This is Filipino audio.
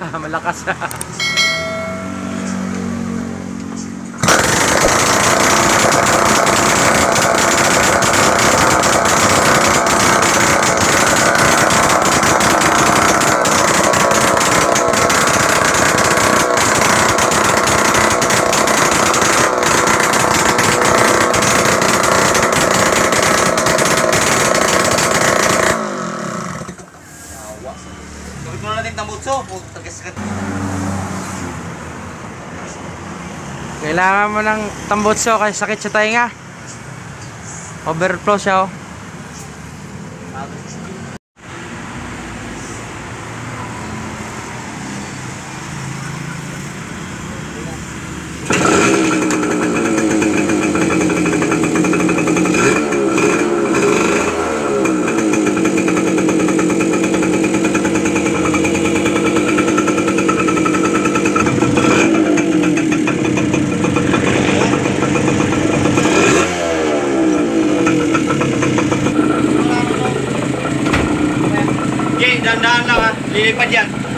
Malakas. Gawin mo na natin tambutso. Tagas-tagas. Kailangan mo ng tambutso kasi sakit sa tainga. Overflow siya oh. Dahan-dahan lang ha. Lilipad yan.